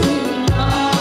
你啊